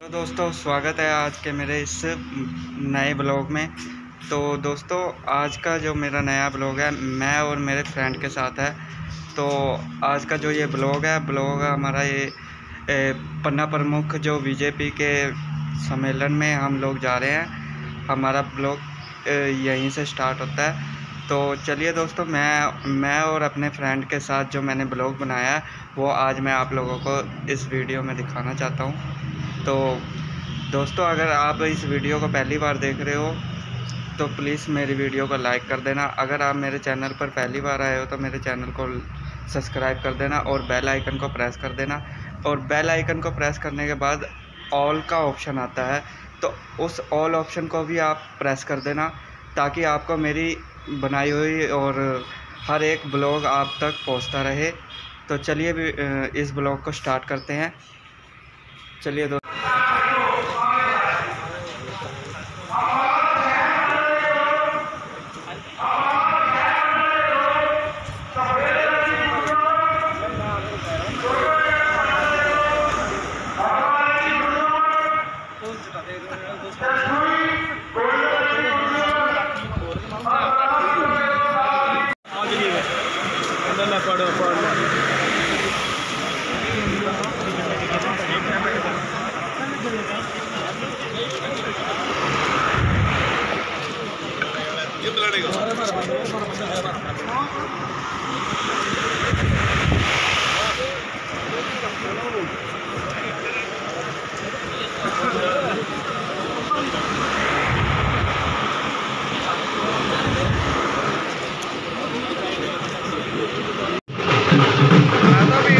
तो दोस्तों, स्वागत है आज के मेरे इस नए ब्लॉग में। तो दोस्तों, आज का जो मेरा नया ब्लॉग है, मैं और मेरे फ्रेंड के साथ है। तो आज का जो ये ब्लॉग है, ब्लॉग हमारा ये पन्ना प्रमुख जो बीजेपी के सम्मेलन में हम लोग जा रहे हैं। हमारा ब्लॉग यहीं से स्टार्ट होता है। तो चलिए दोस्तों, मैं मैं और अपने फ्रेंड के साथ जो मैंने ब्लॉग बनाया है, वो आज मैं आप लोगों को इस वीडियो में दिखाना चाहता हूँ। तो दोस्तों, अगर आप इस वीडियो को पहली बार देख रहे हो तो प्लीज़ मेरी वीडियो को लाइक कर देना। अगर आप मेरे चैनल पर पहली बार आए हो तो मेरे चैनल को सब्सक्राइब कर देना और बेल आइकन को प्रेस कर देना। और बेल आइकन को प्रेस करने के बाद ऑल का ऑप्शन आता है तो उस ऑल ऑप्शन को भी आप प्रेस कर देना ताकि आपको मेरी बनाई हुई और हर एक ब्लॉग आप तक पहुँचता रहे। तो चलिए इस ब्लॉग को स्टार्ट करते हैं। चलिए दो Anda,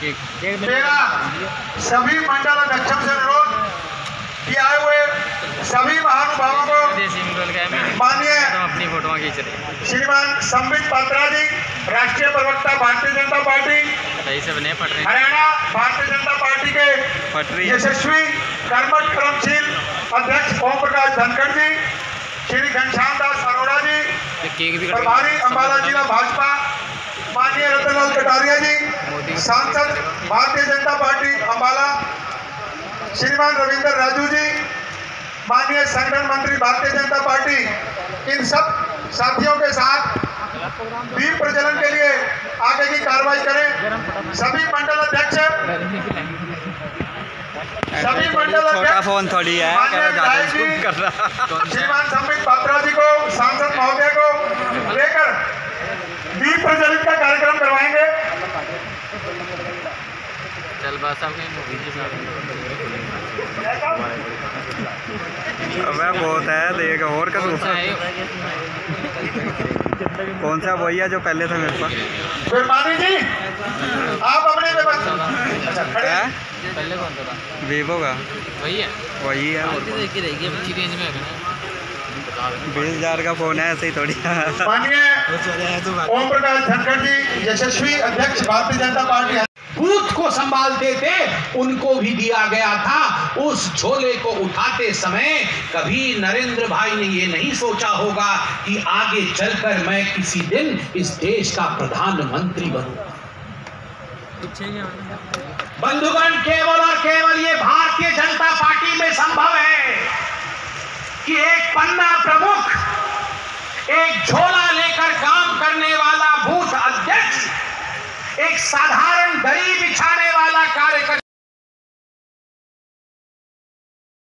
मेरा सभी मंडल अध्यक्षों से अनुरोध कि आए हुए सभी महानुभावों को माननीय अपनी फ़ोटो खींच रहे श्रीमान संबित पात्रा जी राष्ट्रीय प्रवक्ता भारतीय जनता पार्टी से बने पट रहे हरियाणा भारतीय जनता पार्टी के यशस्वी कर्मठ कर्मशील अध्यक्ष ओम प्रकाश धनखड़ जी श्री घनश्याम दास अरोड़ा जी प्रभारी अम्बाला जिला भाजपा माननीय रतनलाल कटारिया जी सांसद भारतीय जनता पार्टी अम्बाला श्रीमान रविंदर राजू जी माननीय संगठन मंत्री भारतीय जनता पार्टी इन सब साथियों के साथ दीप प्रज्वलन के लिए आगे की कार्रवाई करें। सभी मंडल अध्यक्ष सभी मंडल छोटा अध्यक्ष फ़ोन थोड़ी है श्रीमान संबित पात्रा जी को सांसद महोदय को लेकर दीप प्रज्वलित का कार्यक्रम करवाएँगे। चल अबे बहुत है देख और का कौन सा कौन सा वही है जो पहले था मेरे पास? फिर मानी जी आप अपने पे बस अच्छा खड़े। है? पहले कौन था? वीवो का। वही है। वही है और देखी रहेगी अच्छी रेंज में है बीस हज़ार का फ़ोन है, ऐसे ही थोड़ी ओम प्रकाश धनखड़ जी, यशस्वी अध्यक्ष, भारतीय जनता पार्टी बूथ को संभालते थे उनको भी दिया गया था। उस झोले को उठाते समय कभी नरेंद्र भाई ने ये नहीं सोचा होगा कि आगे चलकर मैं किसी दिन इस देश का प्रधानमंत्री बनूं। बंधुगण, केवल और केवल ये भारतीय जनता पार्टी में संभव है। कि एक पन्ना प्रमुख, एक झोला लेकर काम करने वाला बूथ अध्यक्ष, एक साधारण दरी बिछाने वाला कार्यकर्ता